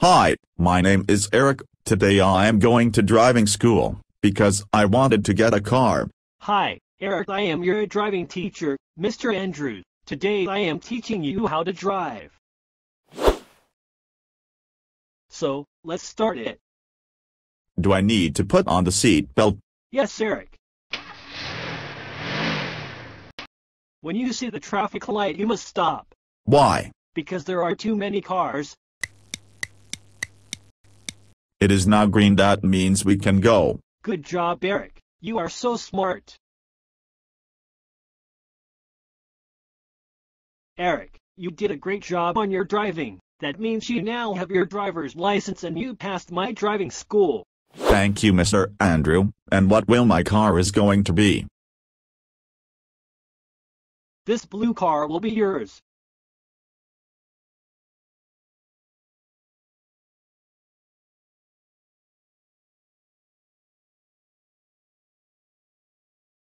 Hi, my name is Eric. Today I am going to driving school because I wanted to get a car. Hi, Eric. I am your driving teacher, Mr. Andrews. Today I am teaching you how to drive. So, let's start it. Do I need to put on the seat belt? Yes, Eric. When you see the traffic light, you must stop, Why? because there are too many cars. It is now green that means we can go. Good job, Eric. You are so smart. Eric, you did a great job on your driving. That means you now have your driver's license and you passed my driving school. Thank you Mr. Andrew, and what will my car is going to be? This blue car will be yours.